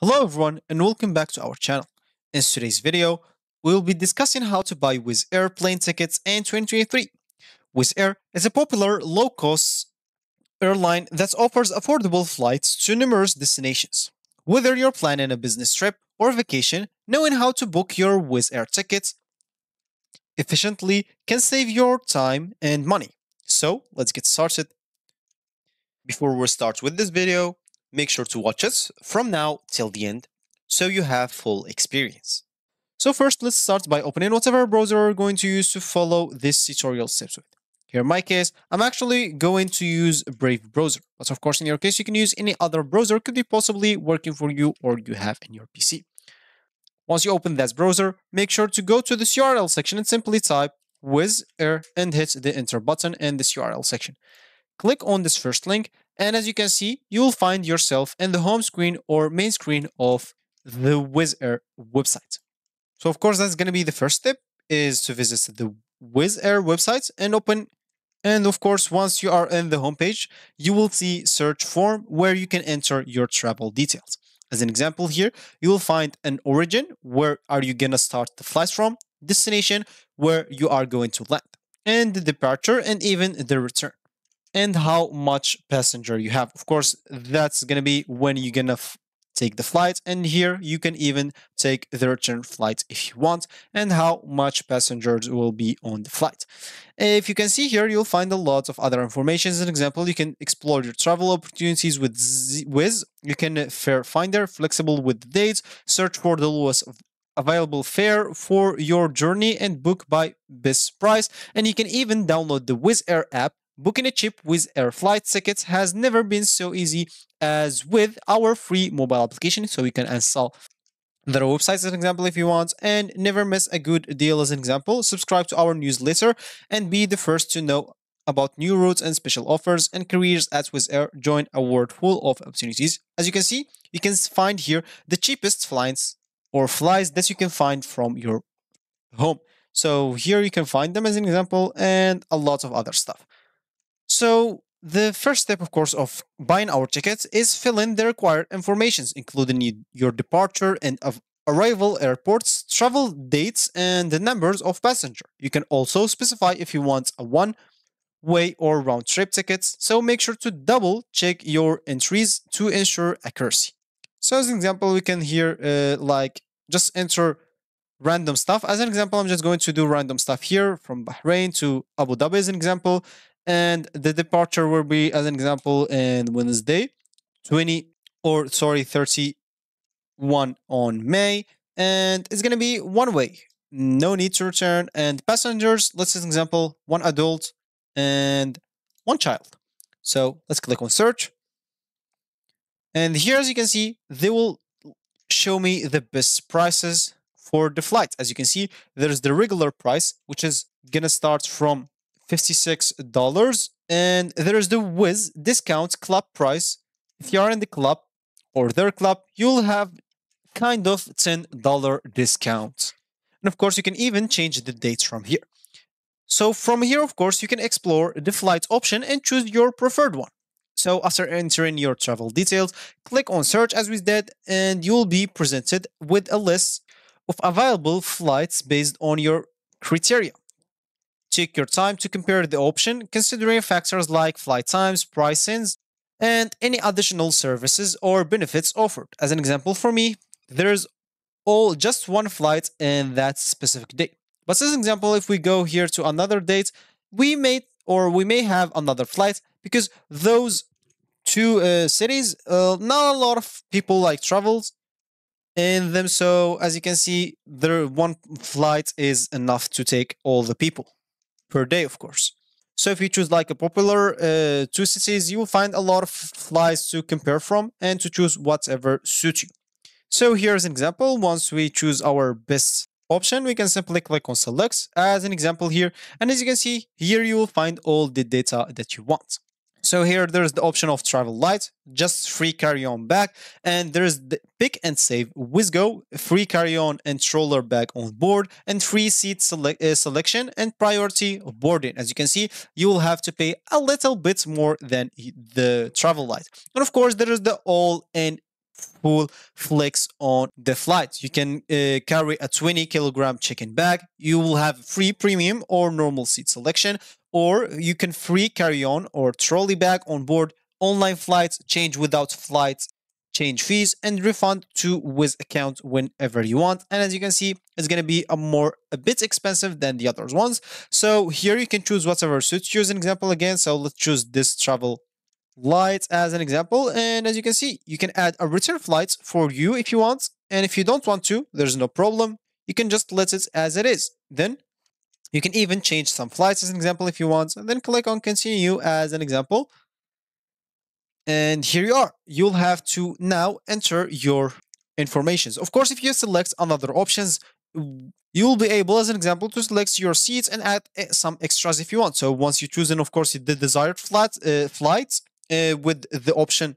Hello everyone and welcome back to our channel. In today's video, we will be discussing how to buy Wizz Air plane tickets in 2023. Wizz Air is a popular low-cost airline that offers affordable flights to numerous destinations. Whether you're planning a business trip or vacation, knowing how to book your Wizz Air tickets efficiently can save your time and money. So let's get started. Before we start with this video, make sure to watch us from now till the end so you have full experience. So first, let's start by opening whatever browser we're going to use to follow this tutorial steps with. Here in my case, I'm actually going to use Brave browser. But of course, in your case, you can use any other browser could be possibly working for you or you have in your PC. Once you open that browser, make sure to go to this URL section and simply type Wizz Air and hit the enter button in this URL section. Click on this first link and as you can see, you will find yourself in the home screen or main screen of the Wizz Air website. So of course, that's going to be the first step is to visit the Wizz Air website and open. And of course, once you are in the homepage, you will see search form where you can enter your travel details. As an example here, you will find an origin, where are you going to start the flights from, destination, where you are going to land, and the departure and even the return and how much passenger you have. Of course, that's going to be when you're going to take the flight. And here you can even take the return flight if you want and how much passengers will be on the flight. If you can see here, you'll find a lot of other information. As an example, you can explore your travel opportunities with Wizz. You can uh, fare finder, flexible with dates, search for the lowest available fare for your journey and book by best price. And you can even download the Wizz Air app Booking a trip with air flight tickets has never been so easy as with our free mobile application. So you can install their website as an example if you want and never miss a good deal as an example. Subscribe to our newsletter and be the first to know about new routes and special offers and careers at Wizz Air. Join a world full of opportunities. As you can see, you can find here the cheapest flights or flights that you can find from your home. So here you can find them as an example and a lot of other stuff. So the first step, of course, of buying our tickets is fill in the required informations, including your departure and of arrival airports, travel dates, and the numbers of passenger. You can also specify if you want a one way or round trip tickets, so make sure to double check your entries to ensure accuracy. So as an example, we can here uh, like just enter random stuff. As an example, I'm just going to do random stuff here from Bahrain to Abu Dhabi as an example and the departure will be as an example in Wednesday 20 or sorry 31 on May. And it's going to be one way. No need to return. And passengers let's say an example one adult and one child. So let's click on search. And here as you can see they will show me the best prices for the flight. As you can see there's the regular price which is gonna start from $56 and there's the Wizz discount club price. If you are in the club or their club, you'll have kind of $10 discount. And of course, you can even change the dates from here. So from here, of course, you can explore the flight option and choose your preferred one. So after entering your travel details, click on search as we did and you'll be presented with a list of available flights based on your criteria. Take your time to compare the option, considering factors like flight times, pricings, and any additional services or benefits offered. As an example for me, there's all just one flight in that specific date. But as an example, if we go here to another date, we may or we may have another flight because those two uh, cities, uh, not a lot of people like travels in them. So as you can see, there one flight is enough to take all the people per day, of course. So if you choose like a popular uh, two cities, you will find a lot of flights to compare from and to choose whatever suits you. So here's an example. Once we choose our best option, we can simply click on select as an example here. And as you can see, here you will find all the data that you want. So here there's the option of travel light, just free carry-on bag, and there's the pick and save WizzGo, free carry-on and stroller bag on board, and free seat sele uh, selection and priority boarding. As you can see, you will have to pay a little bit more than the travel light. And of course, there is the all-in full flex on the flight. You can uh, carry a 20 kilogram check-in bag. You will have free premium or normal seat selection, or you can free carry on or trolley bag on board online flights, change without flights, change fees, and refund to Wizz account whenever you want. And as you can see, it's going to be a more a bit expensive than the other ones. So here you can choose whatever suits you as an example again. So let's choose this travel lights as an example. And as you can see, you can add a return flights for you if you want. And if you don't want to, there's no problem. You can just let it as it is. Then you can even change some flights as an example if you want. And then click on continue as an example. And here you are. You'll have to now enter your informations. Of course, if you select another options, you'll be able, as an example, to select your seats and add eh, some extras if you want. So once you choose, and of course, the desired flat uh, flights, uh, with the option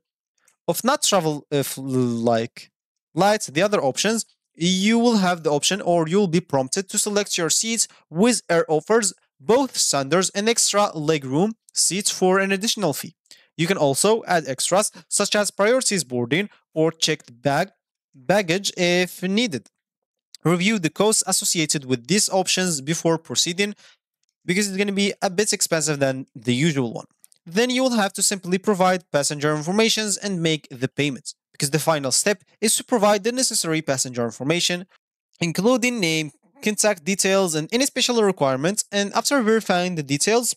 of not travel uh, like lights, the other options, you will have the option or you'll be prompted to select your seats Wizz Air offers both standards and extra legroom seats for an additional fee. You can also add extras such as priorities boarding or checked bag baggage if needed. Review the costs associated with these options before proceeding because it's going to be a bit expensive than the usual one then you will have to simply provide passenger informations and make the payments. Because the final step is to provide the necessary passenger information, including name, contact details, and any special requirements. And after verifying the details,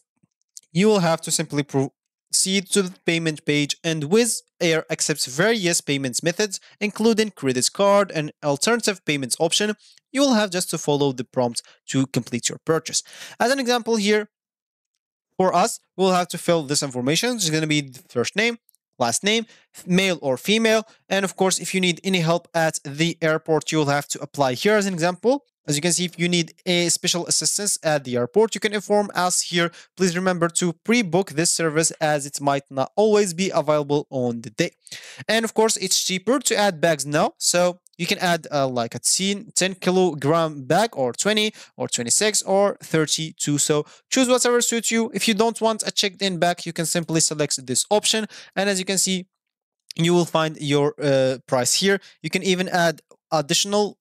you will have to simply proceed to the payment page and Wizz Air accepts various payments methods, including credit card and alternative payments option. You will have just to follow the prompt to complete your purchase. As an example here, for us, we'll have to fill this information. It's going to be the first name, last name, male or female. And of course, if you need any help at the airport, you'll have to apply here as an example. As you can see, if you need a special assistance at the airport, you can inform us here. Please remember to pre-book this service as it might not always be available on the day. And of course, it's cheaper to add bags now. So you can add uh, like a 10, 10 kilogram bag or 20 or 26 or 32. So choose whatever suits you. If you don't want a checked in bag, you can simply select this option. And as you can see, you will find your uh, price here. You can even add additional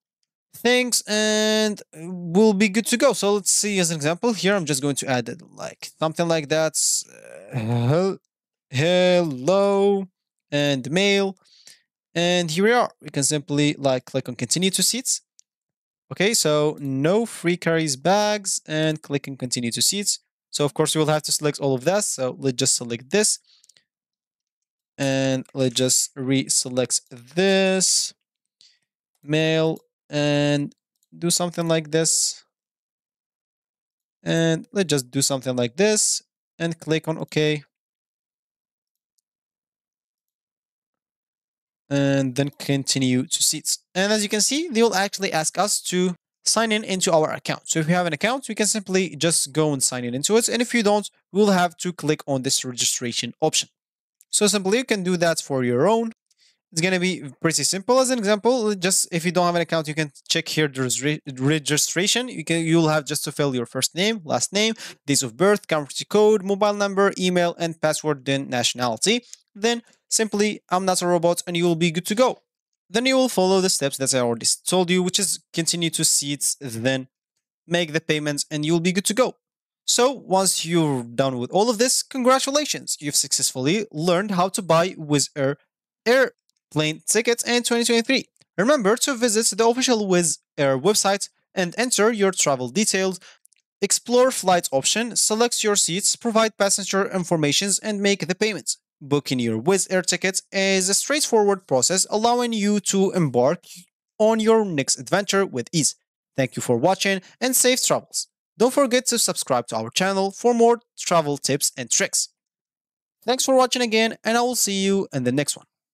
things and we'll be good to go. So let's see as an example here. I'm just going to add like something like that. Uh, hello and mail and here we are. We can simply like click on continue to seats. Okay, so no free carries bags and click on continue to seats. So of course you will have to select all of that. So let's just select this. And let's just reselect this mail and do something like this. And let's just do something like this and click on OK. And then continue to seats. And as you can see, they will actually ask us to sign in into our account. So if you have an account, we can simply just go and sign in into it. And if you don't, we'll have to click on this registration option. So simply you can do that for your own. It's going to be pretty simple. As an example, just if you don't have an account, you can check here the registration. You can you'll have just to fill your first name, last name, date of birth, country code, mobile number, email, and password, then nationality. Then simply, I'm not a robot, and you will be good to go. Then you will follow the steps that I already told you, which is continue to seats, then make the payments, and you'll be good to go. So once you're done with all of this, congratulations, you've successfully learned how to buy Wizz Air Air plane tickets in 2023. Remember to visit the official Wizz Air website and enter your travel details, explore flight option, select your seats, provide passenger informations, and make the payments. Booking your Wizz Air tickets is a straightforward process allowing you to embark on your next adventure with ease. Thank you for watching and safe travels. Don't forget to subscribe to our channel for more travel tips and tricks. Thanks for watching again and I will see you in the next one.